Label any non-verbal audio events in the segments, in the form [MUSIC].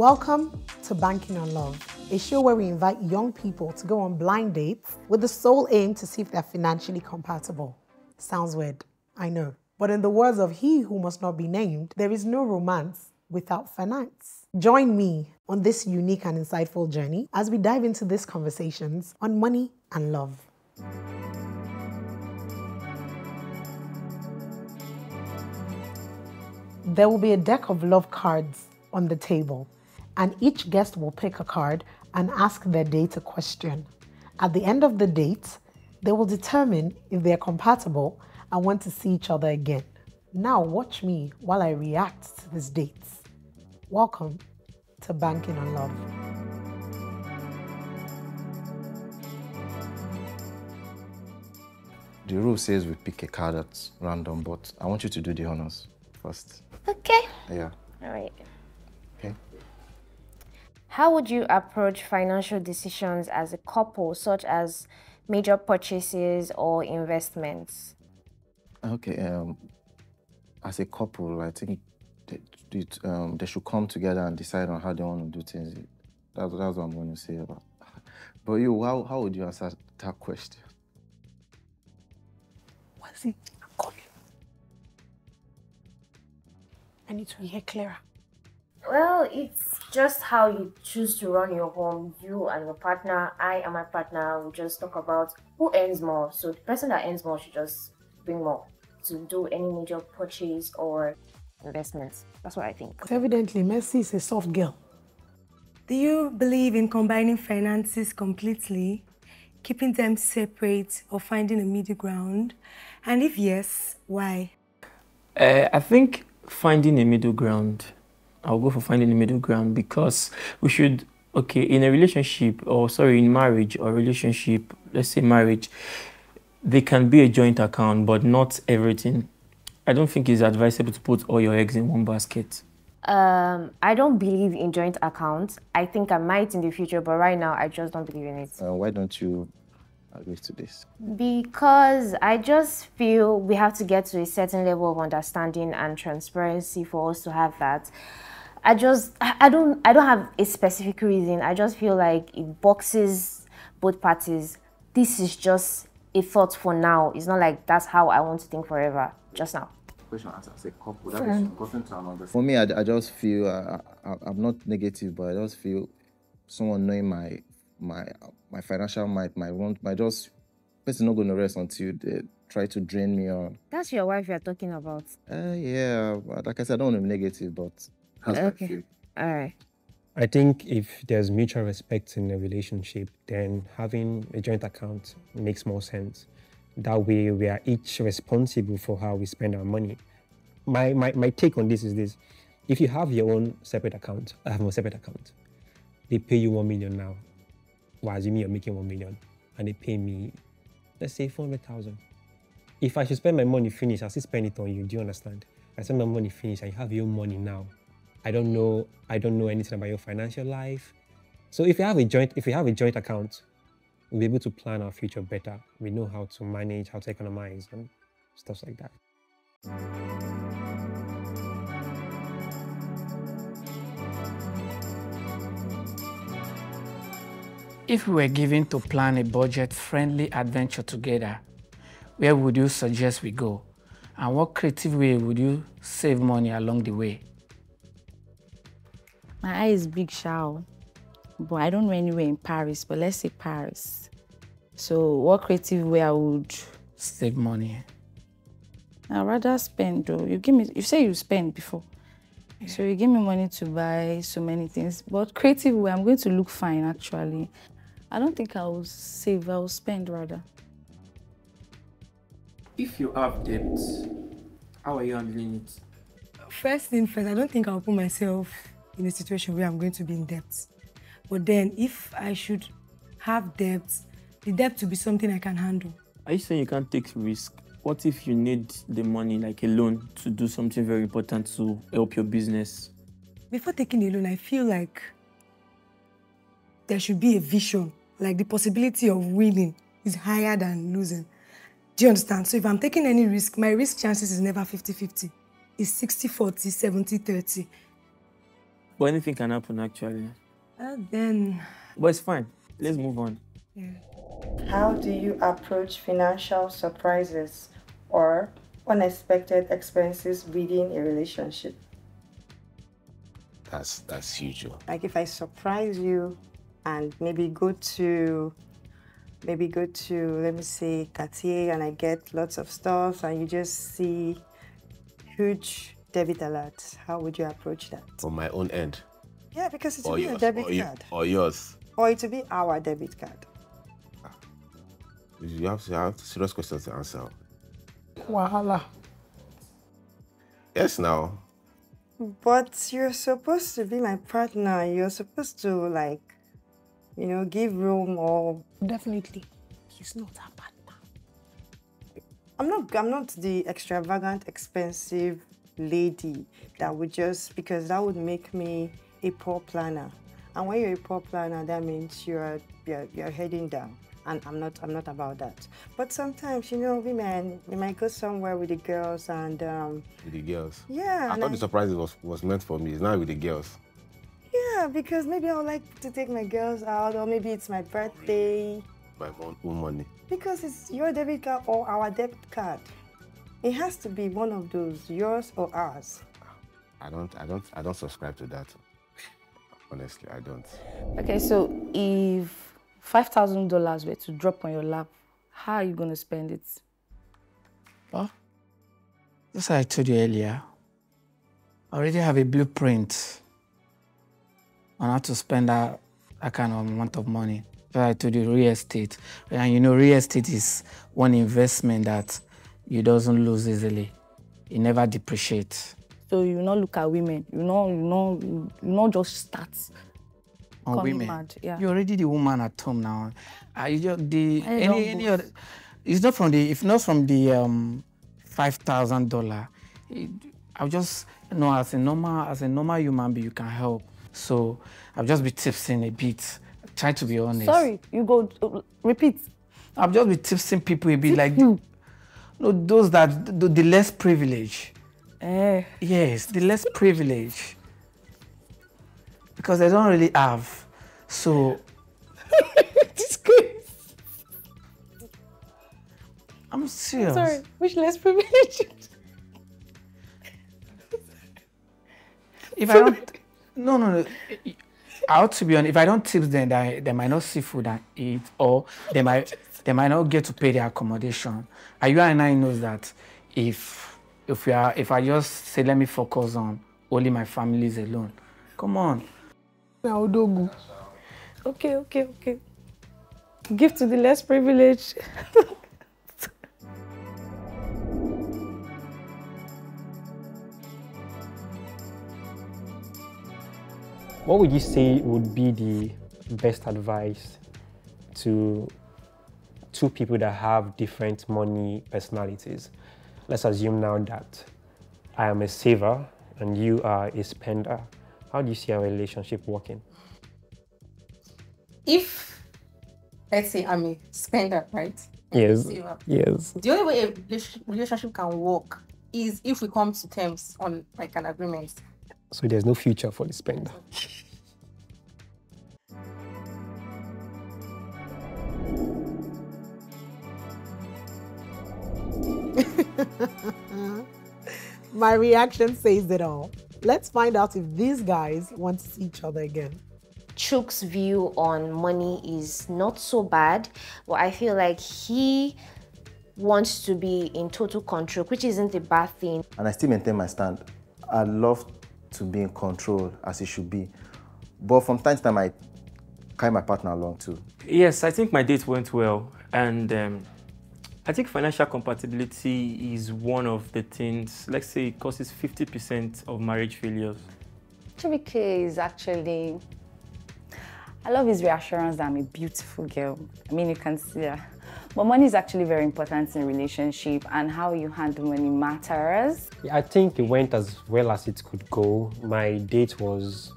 Welcome to Banking on Love, a show where we invite young people to go on blind dates with the sole aim to see if they're financially compatible. Sounds weird, I know. But in the words of he who must not be named, there is no romance without finance. Join me on this unique and insightful journey as we dive into these conversations on money and love. There will be a deck of love cards on the table, and each guest will pick a card and ask their date a question. At the end of the date, they will determine if they are compatible and want to see each other again. Now, watch me while I react to these dates. Welcome to Banking on Love. The rule says we pick a card at random, but I want you to do the honors first. Okay. Yeah. All right. Okay. How would you approach financial decisions as a couple, such as major purchases or investments? Okay. Um, as a couple, I think they, they, um, they should come together and decide on how they want to do things. That's, that's what I'm going to say about. But you, how, how would you answer that question? What's it? I'm calling. I need to hear clearer. Well, it's just how you choose to run your home. You and your partner, I and my partner, we just talk about who earns more. So the person that earns more should just bring more to do any major purchase or investments. That's what I think. But evidently, Mercy is a soft girl. Do you believe in combining finances completely, keeping them separate, or finding a middle ground? And if yes, why? Uh, I think finding a middle ground. I'll go for finding the middle ground because we should, okay, in a relationship or sorry, in marriage or relationship, let's say marriage, they can be a joint account, but not everything. I don't think it's advisable to put all your eggs in one basket. Um, I don't believe in joint accounts. I think I might in the future, but right now I just don't believe in it. Uh, why don't you agree to this? Because I just feel we have to get to a certain level of understanding and transparency for us to have that. I just I I don't I don't have a specific reason. I just feel like it boxes both parties. This is just a thought for now. It's not like that's how I want to think forever. Just now. question as as a couple. That is important to another. For me, I, I just feel uh, I, I'm not negative, but I just feel someone knowing my my my financial might, my want, my just person not going to rest until they try to drain me on. That's your wife you're talking about. Uh, yeah, like I said, I don't want to be negative, but that's Okay. All right. I think if there's mutual respect in a relationship, then having a joint account makes more sense. That way, we are each responsible for how we spend our money. My, my, my take on this is this if you have your own separate account, I have my separate account, they pay you 1 million now. Well, assuming you're making 1 million, and they pay me, let's say 400,000. If I should spend my money finish, I'll still spend it on you. Do you understand? I spend my money finish, I have your money now. I don't know I don't know anything about your financial life. So if you have a joint if you have a joint account, we'll be able to plan our future better. We know how to manage, how to economize and stuff like that. If we were given to plan a budget friendly adventure together, where would you suggest we go? And what creative way would you save money along the way? My eye is big show, but I don't know anywhere in Paris, but let's say Paris. So what creative way I would Save money. I'd rather spend though. You give me you say you spend before. So you give me money to buy so many things. But creative way, I'm going to look fine actually. I don't think I will save, I will spend rather. If you have debt, how are you handling it? First thing first, I don't think I'll put myself in a situation where I'm going to be in debt. But then, if I should have debt, the debt to be something I can handle. Are you saying you can't take risk? What if you need the money, like a loan, to do something very important to help your business? Before taking a loan, I feel like there should be a vision. Like the possibility of winning is higher than losing. Do you understand? So if I'm taking any risk, my risk chances is never 50 50. It's 60 40, 70 30. But anything can happen actually. Uh, then. But it's fine. Let's move on. Yeah. How do you approach financial surprises or unexpected expenses within a relationship? That's that's usual. Like if I surprise you and maybe go to maybe go to let me say Cartier and I get lots of stuff and you just see huge debit alerts, how would you approach that? From my own end. Yeah, because it's or be yours, a debit or card. or yours. Or it will be our debit card. You have to have serious questions to answer. Wahala. Yes, now. But you're supposed to be my partner. You're supposed to like, you know, give room or Definitely. He's not our partner. I'm not I'm not the extravagant, expensive lady that would just because that would make me a poor planner. And when you're a poor planner, that means you're you're, you're heading down. And I'm not I'm not about that. But sometimes, you know, women we might go somewhere with the girls and um, With the girls. yeah. I thought the surprise was, was meant for me. It's not with the girls. Yeah, because maybe I would like to take my girls out, or maybe it's my birthday. My own, own money. Because it's your debit card or our debit card. It has to be one of those, yours or ours. I don't I don't I don't subscribe to that. Honestly, I don't. Okay, so if five thousand dollars were to drop on your lap, how are you gonna spend it? Well, just like I told you earlier, I already have a blueprint on how to spend that, that kind of amount of money. Just like I told you, real estate. And you know, real estate is one investment that you doesn't lose easily. It never depreciates. So you not look at women. You know, you know, you not just start on women. mad. Yeah. You're already the woman at home now. Are you just the I any don't any other? It's not from the if not from the um five thousand dollar. I'll just you know as a normal as a normal human being you can help. So I'll just be tipsing a bit. Try to be honest. Sorry, you go uh, repeat. I'll just be tipsing people a bit like no those that the, the less privilege. Eh. Yes, the less privilege. Because they don't really have. So [LAUGHS] this I'm serious. Sorry, which less privileged? If I don't, no, no, no. I ought to be honest. If I don't tip them, they, they might not see food and eat, or they might they might not get to pay their accommodation. And you and I knows that if if we are if I just say let me focus on only my families alone, come on. Now, Dogu. Okay, okay, okay. Give to the less privileged. [LAUGHS] What would you say would be the best advice to two people that have different money personalities? Let's assume now that I am a saver and you are a spender. How do you see our relationship working? If, let's say, I'm a spender, right? Yes. Yes. The only way a relationship can work is if we come to terms on like an agreement. So there's no future for the spender. [LAUGHS] [LAUGHS] My reaction says it all. Let's find out if these guys want to see each other again. Chook's view on money is not so bad, but I feel like he wants to be in total control, which isn't a bad thing. and I still maintain my stand. I love to be in control as it should be. But from time to time, I carry my partner along too. Yes, I think my date went well, and um, I think financial compatibility is one of the things. Let's say it causes 50% of marriage failures. Chibuike is actually. I love his reassurance that I'm a beautiful girl. I mean, you can see her. But money is actually very important in a relationship, and how you handle money matters. Yeah, I think it went as well as it could go. My date was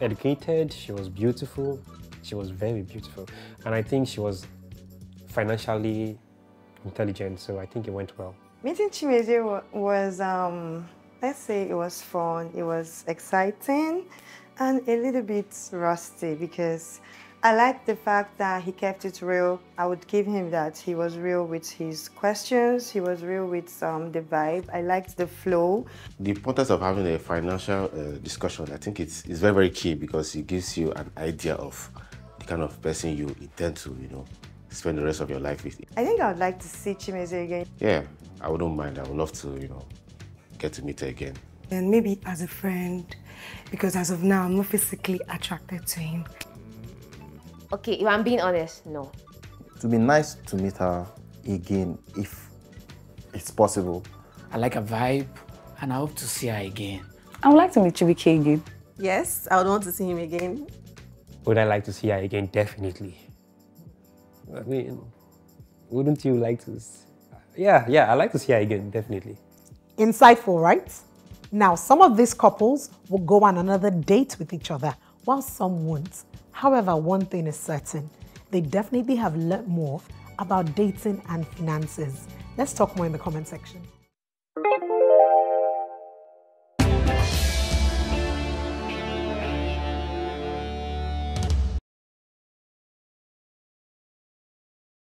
educated, she was beautiful, she was very beautiful, and I think she was financially intelligent, so I think it went well. Meeting Chimezie was, um, let's say, it was fun. It was exciting, And a little bit rusty because I liked the fact that he kept it real. I would give him that. He was real with his questions. He was real with um, the vibe. I liked the flow. The importance of having a financial uh, discussion, I think it's, it's very, very key because it gives you an idea of the kind of person you intend to, you know, spend the rest of your life with. I think I would like to see Chimezie again. Yeah, I wouldn't mind. I would love to, you know, get to meet her again. And maybe as a friend, because as of now, I'm not physically attracted to him. Okay, if I'm being honest, no. To be nice to meet her again, if it's possible. I like a vibe, and I hope to see her again. I would like to meet Chibuike again. Yes, I would want to see him again. Would I like to see her again? Definitely. I mean, wouldn't you like to? Yeah, yeah, I like to see her again, definitely. Insightful, right? Now, some of these couples will go on another date with each other, while some won't. However, one thing is certain they definitely have learned more about dating and finances. Let's talk more in the comment section.